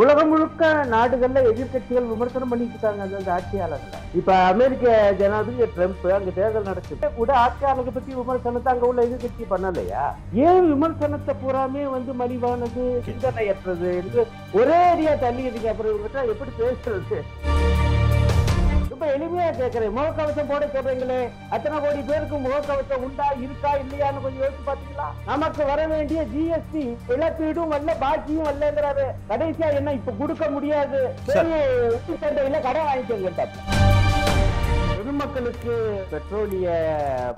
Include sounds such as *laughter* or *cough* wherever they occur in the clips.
உலகம் முழுக்க நாடுகள்ல எதிர்க்கட்சிகள் விமர்சனம் பண்ணிட்டு இருக்காங்க அந்த ஆட்சியாளர்கள். இப்ப அமெரிக்க ஜனாதிபதி ட்ரம்ப் அங்க தேர்தல் நடக்குது. கூட ஆட்சியாளர்களை பத்தி விமர்சனத்தை அங்க உள்ள எதிர்க்கட்சி பண்ணலையா? ஏன் விமர்சனத்தை பூராமே வந்து மலிவானது சிந்தனையற்றது என்று ஒரே அடியா தள்ளி இருக்கீங்க அப்புறம் இவங்ககிட்ட எப்படி பேசுறது? ரொம்ப எளிமையா கேட்கிறேன் முகக்கவசம் போட சொல்றீங்களே? அத்தனை கோடி பேருக்கு முகக்கவசம் உண்டா இருக்கா இல்லையான்னு கொஞ்சம் யோசிச்சு பாத்தீங்களா? நமக்கு வர வேண்டிய ஜிஎஸ்டி இழப்பீடும் வரல பாக்கியும் வரலங்கிறாரு கடைசியா என்ன இப்ப கொடுக்க முடியாது. சந்தையில கடன் வாங்கிக்கோங்க பொதுமக்களுக்கு பெட்ரோலிய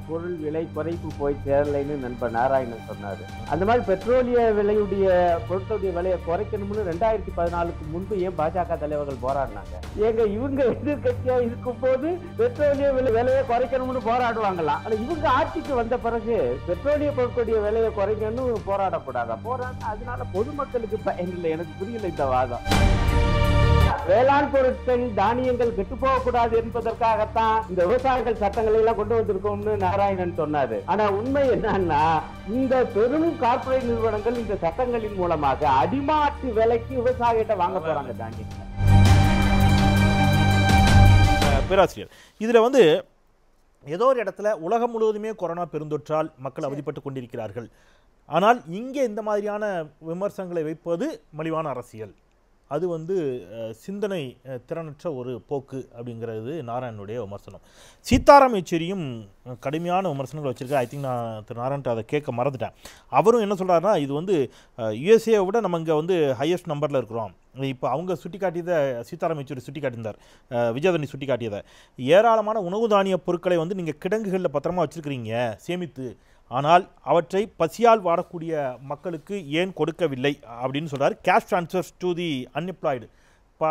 பொருள் விலை குறைப்பு போய் சேரலைன்னு நண்பர் நாராயணன் சொன்னாரு. அந்த மாதிரி பெட்ரோலிய விலையுடைய பொருட்களுடைய விலையை குறைக்கணும்னு ரெண்டாயிரத்தி பதினாலுக்கு முன்பு ஏன் பாஜக தலைவர்கள் போராடினாங்க? ஏங்க இவங்க எதிர்கட்சியா இருக்கும் போது பெட்ரோலிய விலை விலையை குறைக்கணும்னு போராடுவாங்களாம் ஆனா இவங்க ஆட்சிக்கு வந்த பிறகு பெட்ரோலிய பொருட்களுடைய விலையை குறைக்கணும்னு போராடக்கூடாதா? போராட அதனால பொதுமக்களுக்கு பயன் இல்லை எனக்கு புரியல இந்த வாதம். வேளாண் பொருட்கள் தானியங்கள் கெட்டு கூடாது என்பதற்காகத்தான் இந்த விவசாயிகள் சட்டங்களை எல்லாம் கொண்டு வந்திருக்கோம்னு நாராயணன் சொன்னாரு. ஆனா உண்மை என்னன்னா இந்த பெரும் கார்ப்பரேட் நிறுவனங்கள் இந்த சட்டங்களின் மூலமாக அடிமாட்டு விலைக்கு விவசாயிகிட்ட வாங்க போறாங்க தானியங்கள். பேராசிரியர் இதில் வந்து ஏதோ ஒரு இடத்துல உலகம் முழுவதுமே கொரோனா பெருந்தொற்றால் மக்கள் அவதிப்பட்டு கொண்டிருக்கிறார்கள். ஆனால் இங்கே இந்த மாதிரியான விமர்சனங்களை வைப்பது மலிவான அரசியல். அது வந்து சிந்தனை திறனற்ற ஒரு போக்கு அப்படிங்கிறது நாராயணனுடைய விமர்சனம். சீதாராம் யெச்சூரியும் கடுமையான விமர்சனங்கள் வச்சுருக்கேன் ஐ திங்க் நான் திரு நாராயண்ட்ட அதை கேட்க மறந்துட்டேன். அவரும் என்ன சொல்றாருன்னா இது வந்து யுஎஸ்ஏவை விட நம்ம இங்கே வந்து ஹையஸ்ட் நம்பரில் இருக்கிறோம். இப்போ அவங்க சுட்டி காட்டியதை சீதாராம் யெச்சூரி சுட்டி காட்டியிருந்தார் விஜயதனி சுட்டி காட்டியதை ஏராளமான உணவு தானிய பொருட்களை வந்து நீங்கள் கிடங்குகளில் பத்திரமா வச்சுருக்கிறீங்க சேமித்து. ஆனால் அவற்றை பசியால் வாடக்கூடிய மக்களுக்கு ஏன் கொடுக்கவில்லை அப்படின்னு சொல்றாரு. Cash transfers to the unemployed இப்போ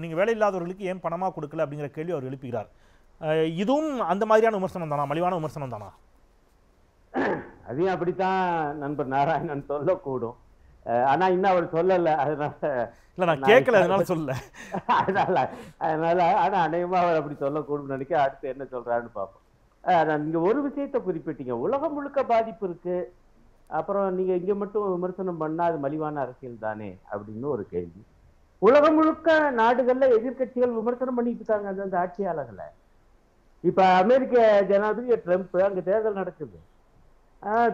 நீங்கள் வேலை இல்லாதவர்களுக்கு ஏன் பணமாக கொடுக்கல அப்படிங்கிற கேள்வி அவர் எழுப்புகிறார். இதுவும் அந்த மாதிரியான விமர்சனம் தானா? மலிவான விமர்சனம் தானா? அதையும் அப்படித்தான் நண்பர் நாராயணன் சொல்லக்கூடும். ஆனா இன்னும் அவர் சொல்லல. அதனால இல்லை நான் கேட்கல அதனால சொல்லல. *laughs* அதனால அதனால ஆனா அநேகமா அவர் அப்படி சொல்லக்கூடும் நினைக்க அடுத்து என்ன சொல்றாருன்னு பார்ப்போம். நீங்க ஒரு விஷயத்தை குறிப்பிட்டீங்க. உலகம் முழுக்க பாதிப்பு இருக்கு. அப்புறம் நீங்க இங்க மட்டும் விமர்சனம் பண்ணா அது மலிவான அரசியல் தானே? அப்படின்னு ஒரு கேள்வி. உலகம் முழுக்க நாடுகள்ல எதிர்க்கட்சிகள் விமர்சனம் பண்ணிட்டு இருக்காங்க அந்த- ஆட்சியாளர்களை. இப்ப அமெரிக்க ஜனாதிபதி ட்ரம்ப் அங்க தேர்தல் நடக்குது.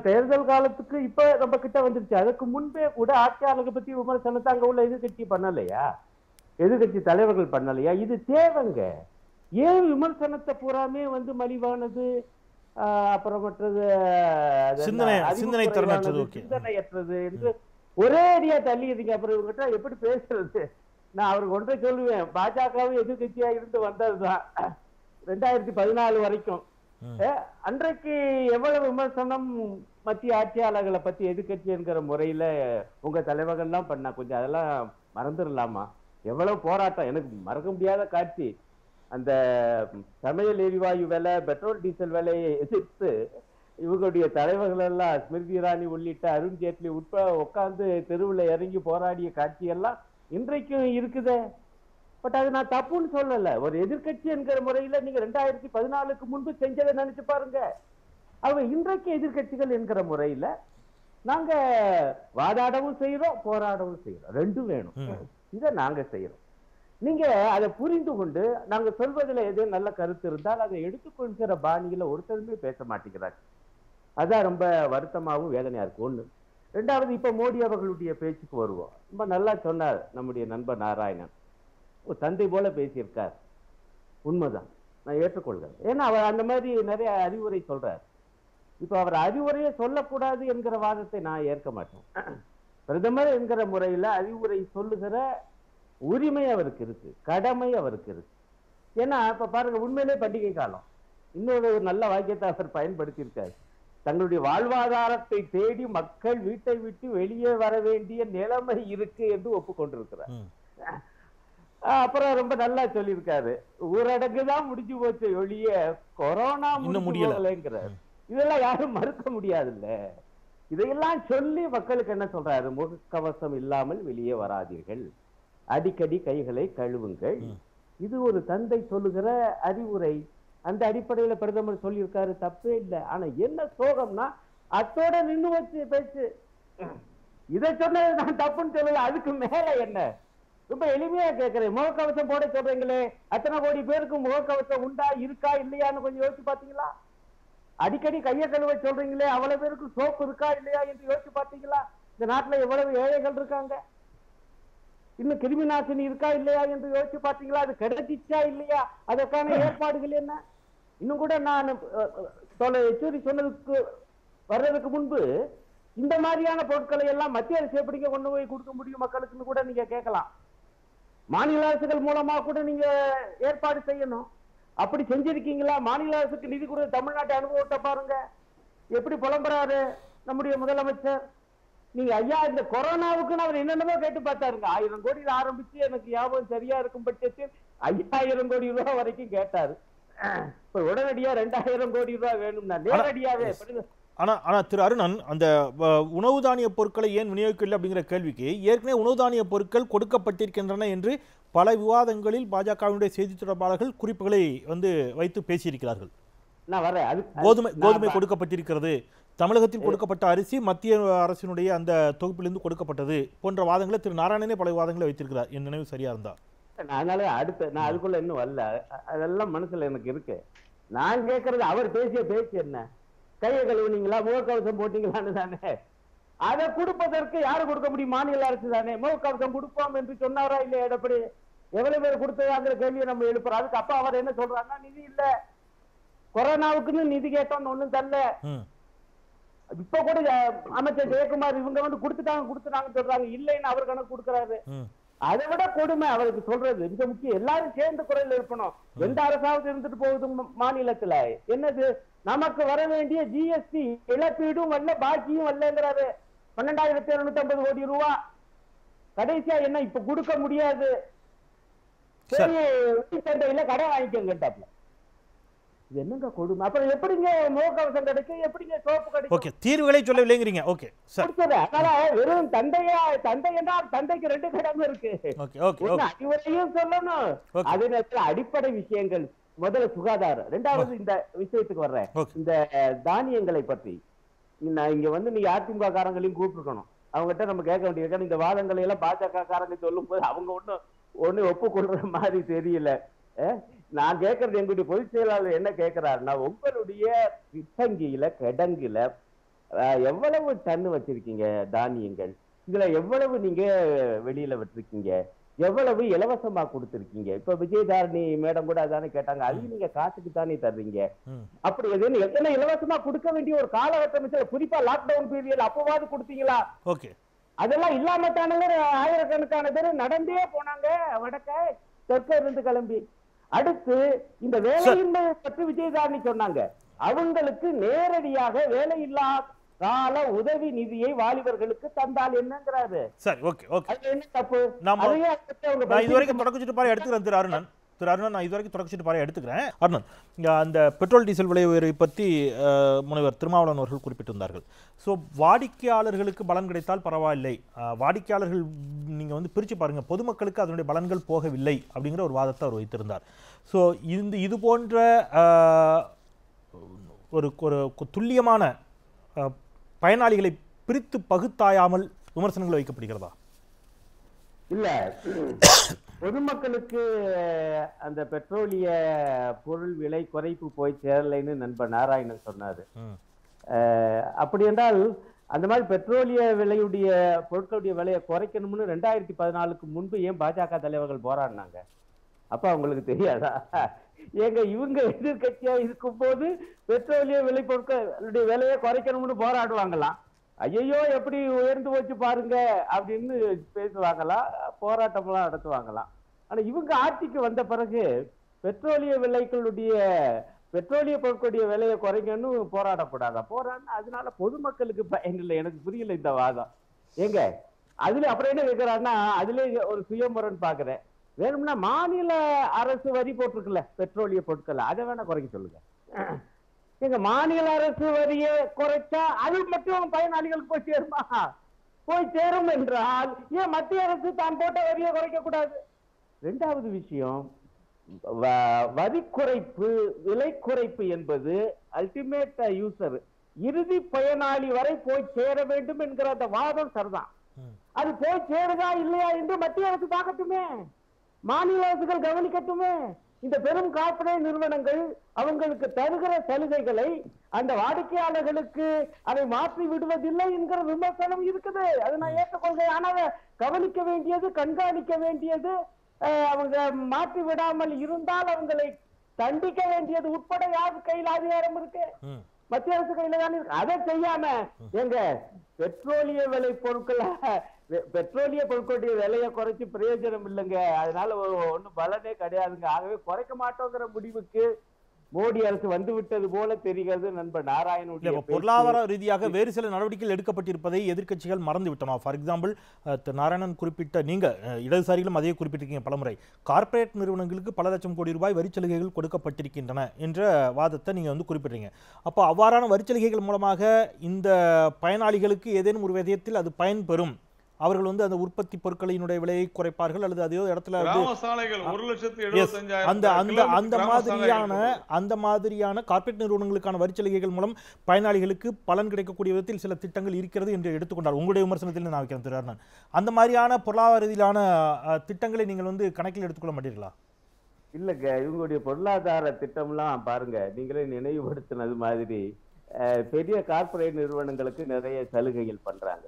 தேர்தல் காலத்துக்கு இப்ப நம்ம கிட்ட வந்துருச்சு. அதுக்கு முன்பே கூட ஆட்சியாளர்களை பத்தி விமர்சனத்தை அங்க உள்ள எதிர்க்கட்சி பண்ணலையா? எதிர்க்கட்சி தலைவர்கள் பண்ணலையா? இது தேவைங்க. ஏன் விமர்சனத்தை பூராமே வந்து மலிவானது? அப்புறம் மற்றது. சிந்தனையற்றது என்று ஒரே அடியா தள்ளிடுறீங்க. அப்புறம் இவங்ககிட்ட எப்படி பேசுறது? நான் அவருக்கு ஒன்றை சொல்லுவேன். பாஜகவும் எதிர்க்கட்சியா இருந்து வந்ததுதான். ரெண்டாயிரத்தி பதினாலு வரைக்கும். அன்றைக்கு எவ்வளவு விமர்சனம் மத்திய ஆட்சியாளர்களை பத்தி எதிர்க்கட்சி என்கிற முறையில உங்க தலைவர்கள்லாம் பண்ணா கொஞ்சம் அதெல்லாம் மறந்துடலாமா? எவ்வளவு போராட்டம். எனக்கு மறக்க முடியாத காட்சி. அந்த சமையல் எரிவாயு விலை பெட்ரோல் டீசல் விலையை எதிர்த்து இவங்களுடைய தலைவர்கள் எல்லாம் ஸ்மிருதி இரானி உள்ளிட்ட அருண் ஜேட்லி உட்பட உட்கார்ந்து தெருவுல இறங்கி போராடிய காட்சியெல்லாம் இன்றைக்கும் இருக்குதே. பட் அது நான் தப்புன்னு சொல்லல. ஒரு எதிர்க்கட்சி என்கிற முறையில நீங்க ரெண்டாயிரத்தி பதினாலுக்கு முன்பு செஞ்சதை நினைச்சு பாருங்க. அவங்க இன்றைக்கு எதிர்க்கட்சிகள் என்கிற முறையில நாங்க வாதாடவும் செய்யறோம் போராடவும் செய்யறோம் ரெண்டும் வேணும். இதை நாங்க செய்யறோம் நீங்க அதை புரிந்து கொண்டு நாங்க சொல்வதுல எது நல்ல கருத்து இருந்தால் அதை எடுத்துக்கொள்கிற பாணியில ஒருத்தருமே பேச மாட்டேங்கிறாங்க அதான் ரொம்ப வருத்தமாகவும் வேதனையா இருக்கு. ஒண்ணு. ரெண்டாவது இப்ப மோடி அவர்களுடைய பேச்சுக்கு வருவோம். ரொம்ப நல்லா சொன்னார் நம்முடைய நண்பர் நாராயணன். ஒரு தந்தை போல பேசியிருக்கார். உண்மைதான். நான் ஏற்றுக்கொள்கிறேன். ஏன்னா அவர் அந்த மாதிரி நிறைய அறிவுரை சொல்றார். இப்போ அவர் அறிவுரையை சொல்லக்கூடாது என்கிற வாதத்தை நான் ஏற்க மாட்டேன். பிரதமர் என்கிற முறையில் அறிவுரை சொல்லுகிற உரிமை அவருக்கு இருக்கு கடமை அவருக்கு இருக்கு. ஏன்னா இப்ப பாருங்க உண்மையிலே பண்டிகை காலம். இன்னொரு ஒரு நல்ல வாக்கியத்தை அவர் பயன்படுத்தியிருக்காரு. தங்களுடைய வாழ்வாதாரத்தை தேடி மக்கள் வீட்டை விட்டு வெளியே வர வேண்டிய நிலைமை இருக்கு என்று ஒப்புக்கொண்டிருக்கிறார். அப்புறம் ரொம்ப நல்லா சொல்லியிருக்காரு. ஊரடங்கு தான் முடிஞ்சு போச்சு ஒழிய கொரோனா இன்னும் முடிஞ்சு முடியல. போகலைங்கிறார். இதெல்லாம் யாரும் மறுக்க முடியாதுல்ல. இதையெல்லாம் சொல்லி மக்களுக்கு என்ன சொல்றாரு? முகக்கவசம் இல்லாமல் வெளியே வராதீர்கள். அடிக்கடி கைகளை கழுவுங்கள். இது ஒரு தந்தை சொல்லுகிற அறிவுரை. அந்த அடிப்படையில பிரதமர் சொல்லியிருக்காரு தப்பே இல்லை. ஆனா என்ன சோகம்னா அத்தோட நின்னு வச்சு பேச்சு. இதை சொன்னது நான் தப்புன்னு சொல்லல அதுக்கு மேல என்ன? ரொம்ப எளிமையா கேட்கிறேன் முகக்கவசம் போட சொல்றீங்களே. அத்தனை கோடி பேருக்கு முகக்கவசம் உண்டா இருக்கா இல்லையான்னு கொஞ்சம் யோசிச்சு பாத்தீங்களா அடிக்கடி கையை கழுவ சொல்றீங்களே அவ்வளவு பேருக்கு சோப்பு இருக்கா இல்லையா என்று யோசிச்சு பாத்தீங்களா இந்த நாட்டுல எவ்வளவு ஏழைகள் இருக்காங்க? இன்னும் கிருமி நாசினி இருக்கா இல்லையா என்று யோசிச்சு பாத்தீங்களா அது கிடைச்சிச்சா இல்லையா? அதற்கான *laughs* ஏற்பாடுகள் என்ன? இன்னும் கூட நான் யெச்சூரி சொன்னதுக்கு வர்றதுக்கு முன்பு இந்த மாதிரியான பொருட்களை எல்லாம் மத்திய அரசு எப்படிங்க கொண்டு போய் கொடுக்க முடியும் மக்களுக்குன்னு கூட நீங்க கேட்கலாம். மாநில அரசுகள் மூலமா கூட நீங்க ஏற்பாடு செய்யணும். அப்படி செஞ்சிருக்கீங்களா? மாநில அரசுக்கு நிதி கொடுத்த தமிழ்நாட்டு அனுபவத்தை பாருங்க. எப்படி புலம்புறாரு நம்முடைய முதலமைச்சர்? நீங்க ஐயா இந்த கொரோனாவுக்குன்னு அவர் என்னென்னமோ கேட்டு பார்த்தாருங்க. ஆயிரம் கோடியில் ஆரம்பிச்சு எனக்கு ஞாபகம் சரியா இருக்கும் பட்சத்தில் ஐயாயிரம் கோடி ரூபாய் வரைக்கும் கேட்டாரு. இப்ப உடனடியா ரெண்டாயிரம் கோடி ரூபாய் வேணும்னா நேரடியாவே ஆனா ஆனா திரு அருணன் அந்த உணவு தானிய பொருட்களை ஏன் விநியோகிக்கல அப்படிங்கிற கேள்விக்கு ஏற்கனவே உணவு தானிய பொருட்கள் கொடுக்கப்பட்டிருக்கின்றன என்று பல விவாதங்களில் பாஜகவினுடைய செய்தி தொடர்பாளர்கள் குறிப்புகளை வந்து வைத்து பேசியிருக்கிறார்கள். நான் வரேன். கோதுமை கோதுமை கொடுக்கப்பட்டிருக்கிறது. தமிழகத்தில் கொடுக்கப்பட்ட அரிசி மத்திய அரசினுடைய அந்த தொகுப்பிலிருந்து கொடுக்கப்பட்டது போன்ற வாதங்களை திரு நாராயணனே பல வாதங்களை வைத்திருக்கிறார். என் நினைவு சரியா இருந்தா? நான் அதனால அடுத்த நான் அதுக்குள்ள இன்னும் வரல. அதெல்லாம் மனசுல எனக்கு இருக்கு. நான் கேட்கறது அவர் பேசிய பேச்சு என்ன? கையை கழுவுனீங்களா? முகக்கவசம் போட்டீங்களான்னு தானே. அதை கொடுப்பதற்கு யாரு கொடுக்க முடியும்? மாநில அரசு தானே. முகக்கவசம் கொடுப்போம் என்று சொன்னாரா இல்லையா? எடப்படி எவ்வளவு பேர் கொடுத்ததாங்கிற கேள்வியை நம்ம எழுப்புறோம். அதுக்கு அப்பா அவர் என்ன சொல்றாருன்னா நிதி இல்ல. கொரோனாவுக்குன்னு நிதி கேட்டோம்னு ஒண்ணும் தரல இப்ப கூட அமைச்சர் ஜெயக்குமார் இவங்க வந்து கொடுத்துட்டாங்க கொடுத்துட்டாங்கன்னு சொல்றாங்க. இல்லைன்னு அவர் கணக்கு கொடுக்கறாரு. அதை விட கொடுமை அவருக்கு சொல்றது மிக முக்கியம். எல்லாரும் சேர்ந்து குரல் இருக்கணும் எந்த அரசாவது இருந்துட்டு போகுது மாநிலத்துல. என்னது? நமக்கு வர வேண்டிய ஜிஎஸ்டி இழப்பீடும் வரல பாக்கியும் வரலங்கிறாரு. பன்னெண்டாயிரத்தி இருநூத்தி ஐம்பது கோடி ரூபா. கடைசியா என்ன இப்ப கொடுக்க முடியாது. சரி. சந்தையில கடன் வாங்கிக்கோங்கட்டாப்ல. இது என்னங்க கொடுமை? அப்புறம் எப்படிங்க முகக்கவசம் கிடைக்கும் எப்படிங்க சோப்பு கிடைக்கும் ஓகே தீர்வுகளை சொல்லவில்லைங்கிறீங்க. Okay sir. அதனால வெறும் தந்தையா தந்தை என்றால் தந்தைக்கு ரெண்டு கடமை இருக்கு. ஓகே ஓகே அறிவுரையும் சொல்லணும். அதே நேரத்துல அடிப்படை விஷயங்கள். முதல்ல சுகாதாரம். ரெண்டாவது இந்த விஷயத்துக்கு வர்றேன். இந்த தானியங்களை பற்றி நான் இங்க வந்து நீங்க அதிமுக காரங்களையும் கூப்பிட்டுருக்கணும். அவங்ககிட்ட நம்ம கேட்க வேண்டியிருக்கணும் இந்த வாதங்களை எல்லாம் பாஜக காரங்க சொல்லும் போது அவங்க ஒண்ணு ஒப்புக்கொள்ற மாதிரி தெரியல. நான் கேட்கறது எங்களுடைய பொதுச் செயலாளர் என்ன கேட்கிறாருன்னா உங்களுடைய கிட்டங்கியில கிடங்குல எவ்வளவு டன் வச்சிருக்கீங்க தானியங்கள்? இதுல எவ்வளவு நீங்க வெளியில விட்டுருக்கீங்க எவ்வளவு இலவசமா கொடுத்திருக்கீங்க? இப்ப விஜயதாரணி மேடம் கூட அதானே கேட்டாங்க அதையும் நீங்க காசுக்கு தானே தர்றீங்க அப்படி எதுன்னு எத்தனை இலவசமா கொடுக்க வேண்டிய ஒரு காலகட்டம். குறிப்பா லாக்டவுன் பீரியட் அப்பவாது கொடுத்தீங்களா? ஓகே. அதெல்லாம் இல்லாம தானுங்க ஆயிரக்கணக்கான பேர் நடந்தே போனாங்க வடக்க தெற்க இருந்து கிளம்பி. அடுத்து இந்த வேலையின்மை பற்றி விஜயதாரணி சொன்னாங்க. அவங்களுக்கு நேரடியாக வேலையில்லா கால உதவி நிதியை வாலிபர்களுக்கு தந்தால் என்னங்கிறாரு. சரி ஓகே ஓகே. என்ன தப்பு? நாம- நான் இதுவரைக்கும் தொடக்கச்சிட்டு பாரு எடுத்துக்கிறேன் திரு அருணன். திரு அருணன் நான் இதுவரைக்கும் தொடக்கச்சிட்டு பாரு எடுத்துக்கிறேன். அருணன் அந்த பெட்ரோல் டீசல் விலை உயர்வை பற்றி முனைவர் திருமாவளவன் அவர்கள் குறிப்பிட்டிருந்தார்கள். ஸோ வாடிக்கையாளர்களுக்கு பலன் கிடைத்தால் பரவாயில்லை. வாடிக்கையாளர்கள் நீங்கள் வந்து பிரித்து பாருங்க பொதுமக்களுக்கு அதனுடைய பலன்கள் போகவில்லை அப்படிங்கிற ஒரு வாதத்தை அவர் வைத்திருந்தார். ஸோ இந்த இது போன்ற ஒரு ஒரு துல்லியமான பயனாளிகளை பிரித்து பகுத்தாயாமல் விமர்சனங்கள் வைக்கப்படுகிறதா? இல்ல பொதுமக்களுக்கு அந்த பெட்ரோலிய பொருள் விலை குறைப்பு போய் சேரலைன்னு நண்பர் நாராயணன் சொன்னாரு. அப்படி என்றால் அந்த மாதிரி பெட்ரோலிய விலையுடைய பொருட்களுடைய விலையை குறைக்கணும்னு ரெண்டாயிரத்தி பதினாலுக்கு முன்பு ஏன் பாஜக தலைவர்கள் போராடினாங்க? அப்ப அவங்களுக்கு தெரியாதா? ஏங்க இவங்க எதிர்கட்சியா இருக்கும்போது பெட்ரோலிய விலை பொருட்களுடைய விலையை குறைக்கணும்னு போராடுவாங்களாம் ஐயோ எப்படி உயர்ந்து போச்சு பாருங்க அப்படின்னு பேசுவாங்களாம் போராட்டம்லாம் நடத்துவாங்களாம் ஆனா இவங்க ஆட்சிக்கு வந்த பிறகு பெட்ரோலிய விலைகளுடைய பெட்ரோலிய பொருட்களுடைய விலையை குறைங்கன்னு போராடக்கூடாதா போராடினா அதனால பொதுமக்களுக்கு பயன் இல்லை எனக்கு புரியல இந்த வாதம். ஏங்க அதுல அப்புறம் என்ன கேட்கிறாருன்னா அதுல ஒரு சுயமுறைன்னு பாக்குறேன். வேணும்னா மாநில அரசு வரி போட்டிருக்குல்ல பெட்ரோலிய பொருட்கள் அதை வேணா குறைக்க சொல்லுங்க. எங்க மாநில அரசு வரியை குறைச்சா அது மட்டும் பயனாளிகளுக்கு போய் சேருமா? போய் சேரும் என்றால் ஏன் மத்திய அரசு தான் போட்ட வரியை குறைக்க கூடாது? ரெண்டாவது விஷயம் வரி குறைப்பு விலை குறைப்பு என்பது அல்டிமேட் யூசர் இறுதி பயனாளி வரை போய் சேர வேண்டும் என்கிற அந்த வாதம் சரிதான். அது போய் சேருதா இல்லையா என்று மத்திய அரசு பார்க்கட்டுமே. மாநில அரசுகள் கவனிக்கட்டுமே. இந்த பெரும் கார்ப்பரேட் நிறுவனங்கள் அவங்களுக்கு தருகிற சலுகைகளை அந்த வாடிக்கையாளர்களுக்கு அதை மாற்றி விடுவதில்லை என்கிற விமர்சனம் இருக்குது. அது நான் ஏற்றுக்கொள்கிறேன். ஆனால் கவனிக்க வேண்டியது கண்காணிக்க வேண்டியது அவங்க மாற்றி விடாமல் இருந்தால் அவங்களை தண்டிக்க வேண்டியது உட்பட யாரு கையில் அதிகாரம் இருக்கு? மத்திய அரசு கையில தானே இருக்கு. அதை செய்யாம எங்க பெட்ரோலிய விலை பொருட்கள் பெட்ரோலிய பொருட்களுடைய விலையை குறைச்சு பிரயோஜனம் இல்லைங்க. அதனால ஒ- ஒண்ணும் பலனே கிடையாதுங்க. ஆகவே குறைக்க மாட்டோங்கிற முடிவுக்கு மோடி அரசு வந்து விட்டது போல தெரிகிறது நண்பர் நாராயணுடைய. பொருளாதார ரீதியாக வேறு சில நடவடிக்கைகள் எடுக்கப்பட்டிருப்பதை எதிர்க்கட்சிகள் மறந்து விட்டன ஃபார் எக்ஸாம்பிள் நாராயணன் குறிப்பிட்ட நீங்க இடதுசாரிகளும் அதே குறிப்பிட்டிருக்கீங்க பலமுறை. கார்ப்பரேட் நிறுவனங்களுக்கு பல லட்சம் கோடி ரூபாய் வரிச்சலுகைகள் கொடுக்கப்பட்டிருக்கின்றன என்ற வாதத்தை நீங்க வந்து குறிப்பிடுறீங்க அப்போ அவ்வாறான வரிச்சலுகைகள் மூலமாக இந்த பயனாளிகளுக்கு ஏதேனும் ஒரு விதத்தில் அது பயன்பெறும். அவர்கள் வந்து அந்த உற்பத்தி பொருட்களினுடைய விலையை குறைப்பார்கள் அல்லது அதே இடத்துல அந்த அந்த அந்த மாதிரியான அந்த மாதிரியான கார்ப்பரேட் நிறுவனங்களுக்கான வரிச்சலுகைகள் மூலம் பயனாளிகளுக்கு பலன் கிடைக்கக்கூடிய விதத்தில் சில திட்டங்கள் இருக்கிறது என்று எடுத்துக்கொண்டார். உங்களுடைய விமர்சனத்தில் நான் வைக்கிறேன் திரு அருணன். அந்த மாதிரியான பொருளாதார ரீதியிலான அஹ், திட்டங்களை நீங்கள் வந்து கணக்கில் எடுத்துக்கொள்ள மாட்டீர்களா? இல்லங்க. இவங்களுடைய பொருளாதார திட்டம்லாம் பாருங்க. நீங்களே நினைவுபடுத்தினது மாதிரி பெரிய கார்ப்பரேட் நிறுவனங்களுக்கு நிறைய சலுகைகள் பண்றாங்க.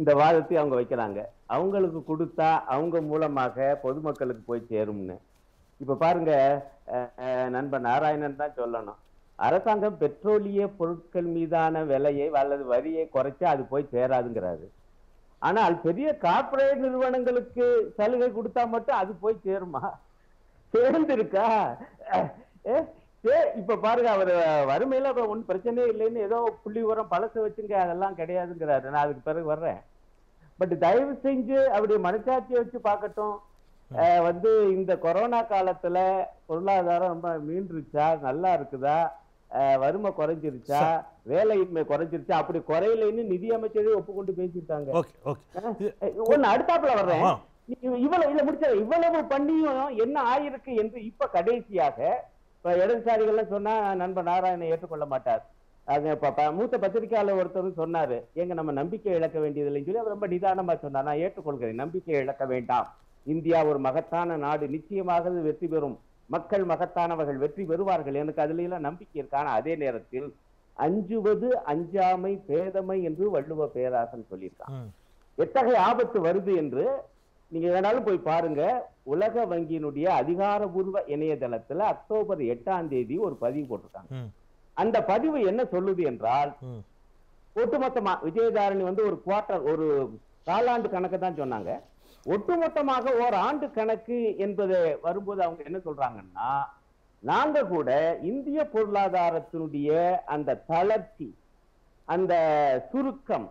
இந்த வாதத்தை அவங்க வைக்கிறாங்க. அவங்களுக்கு கொடுத்தா அவங்க மூலமாக பொதுமக்களுக்கு போய் சேரும்னு. இப்ப பாருங்க நண்பன் நாராயணன் தான் சொல்லணும். அரசாங்கம் பெட்ரோலிய பொருட்கள் மீதான விலையை அல்லது வரியை குறைச்சா அது போய் சேராதுங்கிறாரு. ஆனால் பெரிய கார்ப்பரேட் நிறுவனங்களுக்கு சலுகை கொடுத்தா மட்டும் அது போய் சேருமா? சேர்ந்துருக்கா? ஏ, சே இப்ப பாருங்க அவர் வறுமையில ஒன்றும் பிரச்சனையே இல்லைன்னு ஏதோ புள்ளி உரம் பழசு வச்சுங்க அதெல்லாம் கிடையாதுங்கிறாரு. நான் அதுக்கு பிறகு வர்றேன். பட் தயவு செஞ்சு அவருடைய மனசாட்சியை வச்சு பார்க்கட்டும். வந்து இந்த கொரோனா காலத்துல பொருளாதாரம் ரொம்ப மீண்டுருச்சா? நல்லா இருக்குதா? வறுமை குறைஞ்சிருச்சா? வேலையின்மை குறைஞ்சிருச்சா? அப்படி குறையலைன்னு நிதி அமைச்சரே ஒப்புக்கொண்டு பேசிட்டாங்க ஒன்னு அடுத்தாப்புல வர்றேன். இவ்வளவு இல்ல முடிச்ச இவ்வளவு பண்ணியும் என்ன ஆயிருக்கு என்று இப்ப கடைசியாக இப்ப இடதுசாரிகள்லாம் சொன்னா நண்பர் நாராயணன் ஏற்றுக்கொள்ள மாட்டார். அது இப்ப மூத்த பத்திரிகையாளர் ஒருத்தரும் சொன்னாரு எங்க நம்ம நம்பிக்கை இழக்க வேண்டியதில்லைன்னு சொல்லி அவர் ரொம்ப நிதானமா சொன்னார். நான் ஏற்றுக்கொள்கிறேன். நம்பிக்கை இழக்க வேண்டாம். இந்தியா ஒரு மகத்தான நாடு. நிச்சயமாக வெற்றி பெறும். மக்கள் மகத்தானவர்கள் வெற்றி பெறுவார்கள். எனக்கு அதுல எல்லாம் நம்பிக்கை இருக்கு. ஆனா அதே நேரத்தில் அஞ்சுவது அஞ்சாமை பேதமை என்று வள்ளுவ பேராசன் சொல்லியிருக்கான். எத்தகைய ஆபத்து வருது என்று நீங்க வேணாலும் போய் பாருங்க. உலக வங்கியினுடைய அதிகாரபூர்வ இணையதளத்துல அக்டோபர் எட்டாம் தேதி ஒரு பதிவு போட்டிருக்காங்க. அந்த பதிவு என்ன சொல்லுது என்றால் ஒட்டுமொத்தமா விஜயதாரணி வந்து ஒரு குவார்டர் ஒரு காலாண்டு கணக்கு தான் சொன்னாங்க. ஒட்டுமொத்தமாக ஒரு ஆண்டு கணக்கு என்பது வரும்போது அவங்க என்ன சொல்றாங்கன்னா நாங்க கூட இந்திய பொருளாதாரத்தினுடைய அந்த தளர்ச்சி அந்த சுருக்கம்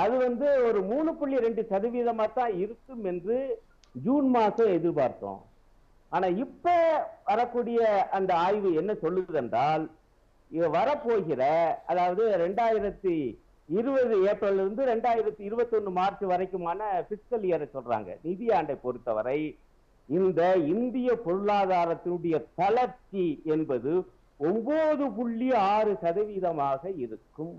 அது வந்து ஒரு மூணு புள்ளி ரெண்டு சதவீதமா தான் இருக்கும் என்று ஜூன் மாசம் எதிர்பார்த்தோம். ஆனா இப்ப வரக்கூடிய அந்த ஆய்வு என்ன சொல்லுது என்றால் இது வரப்போகிற அதாவது ரெண்டாயிரத்தி இருபது ஏப்ரல்ல இருந்து ரெண்டாயிரத்தி இருபத்தி மார்ச் வரைக்குமான பிஸ்கல் இயரை சொல்றாங்க. நிதியாண்டை பொறுத்தவரை இந்த இந்திய பொருளாதாரத்தினுடைய தளர்ச்சி என்பது ஒன்பது புள்ளி ஆறு சதவீதமாக இருக்கும்.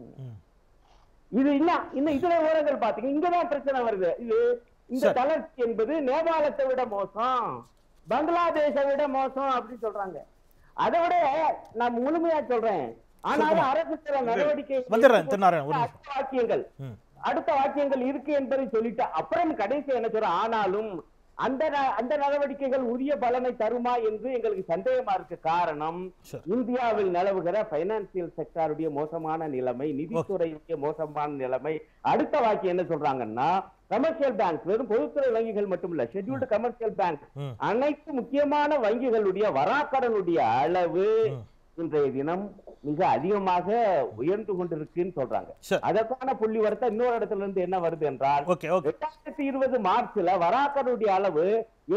இது இல்ல இன்னும் இதுல விவரங்கள் பாத்தீங்க இங்கதான் பிரச்சனை வருது. இது இந்த. தளர்ச்சி என்பது நேபாளத்தை விட மோசம் பங்களாதேஷை விட மோசம் அப்படின்னு சொல்றாங்க. அதை விட நான் முழுமையா சொல்றேன். ஆனாலும் அரசு சில நடவடிக்கை வாக்கியங்கள். அடுத்த வாக்கியங்கள் இருக்கு என்பதை சொல்லிட்டு அப்புறம் கடைசி என்ன சொல்ற ஆனாலும் அந்த அந்த நடவடிக்கைகள் உரிய பலனை தருமா என்று எங்களுக்கு சந்தேகமா இருக்கு காரணம். இந்தியாவில் நிலவுகிற பைனான்சியல் செக்டாருடைய மோசமான நிலைமை நிதித்துறையுடைய மோசமான நிலைமை அடுத்த வாக்கியம் என்ன சொல்றாங்கன்னா கமர்ஷியல் பேங்க் வெறும் பொதுத்துறை வங்கிகள் மட்டும் இல்ல ஷெட்யூல்டு கமர்ஷியல் பேங்க் அனைத்து முக்கியமான வங்கிகளுடைய வராக்கடனுடைய அளவு. இன்றைய தினம் மிக அதிகமாக உயர்ந்து கொண்டிருக்குன்னு சொல்றாங்க. அதற்கான புள்ளி வரத்தை இன்னொரு இடத்துல இருந்து என்ன வருது என்றால் ரெண்டாயிரத்தி இருபது மார்ச்ல வராக்கனுடைய அளவு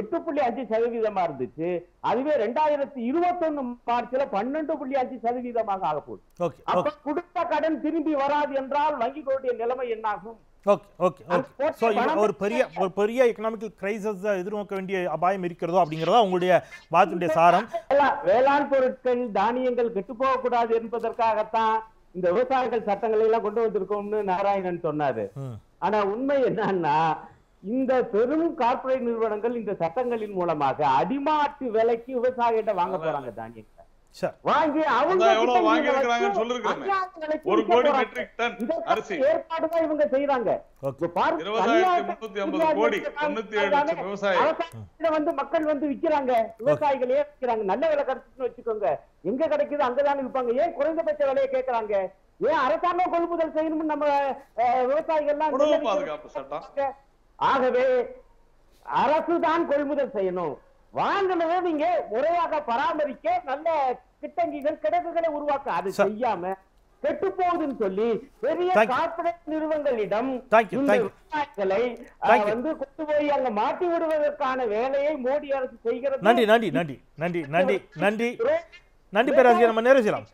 எட்டு புள்ளி அஞ்சு சதவீதமா இருந்துச்சு. அதுவே ரெண்டாயிரத்தி இருபத்தொன்னு மார்ச்ல பன்னெண்டு புள்ளி அஞ்சு சதவீதமாக ஆக போகுது ஓகே அப்ப கொடுத்த கடன் திரும்பி வராது என்றால் வங்கிகளுடைய நிலைமை என்னாகும்? ஓகே ஓகே ஓகே ஸோ ஒரு பெரிய ஒரு பெரிய எக்கனாமிக்கல் கிரைசஸ் எதிர்நோக்க வேண்டிய அபாயம் இருக்கிறதோ அப்படிங்கிறதா உங்களுடைய வாதத்துடைய சாரம். வேளா- வேளாண் பொருட்கள் தானியங்கள் கெட்டு போக கூடாது என்பதற்காகத்தான் இந்த விவசாயிகள் சட்டங்களை எல்லாம் கொண்டு வந்திருக்கோம்னு நாராயணன் சொன்னாரு. ஆனா உண்மை என்னன்னா இந்த பெரும் கார்ப்பரேட் நிறுவனங்கள் இந்த சட்டங்களின் மூலமாக அடிமாட்டு விலைக்கு விவசாயிகிட்ட வாங்க போறாங்க தானியங்களை. வாங்கி அவங்க எவ்வளவு வாங்கி ஒரு கோடி. மெட்ரிக் டன் இவங்க கோடி தொண்ணூத்தி ஏழு லட்சம் வந்து மக்கள் வந்து விக்கிறாங்க. விவசாயிகளே விக்கிறாங்க. நல்ல விலை கிடைச்சுன்னு வச்சுக்கோங்க. எங்க கிடைக்குது அங்கதானே விற்பாங்க. ஏன் குறைந்தபட்ச விலையை கேக்குறாங்க? ஏன் அரசாங்கம் கொள்முதல் செய்யணும்னு நம்ம விவசாயிகள்லாம் ஆகவே அரசு தான் கொள்முதல் செய்யணும். வாங்கினதை நீங்க முறையாக பராமரிக்க நல்ல கிட்டங்கிகள் கிடக்குகளை உருவாக்க அது. செய்யாம கெட்டு போகுதுன்னு சொல்லி பெரிய. கார்ப்பரேட் நிறுவனங்களிடம். விவசாயிகளை. வந்து கொண்டு போய் அங்க மாட்டி விடுவதற்கான வேலையை மோடி அரசு செய்கிறது நன்றி நன்றி நன்றி நன்றி நன்றி நன்றி நன்றி பேராசிரியர் நம்ம நிறைவு செய்யலாம்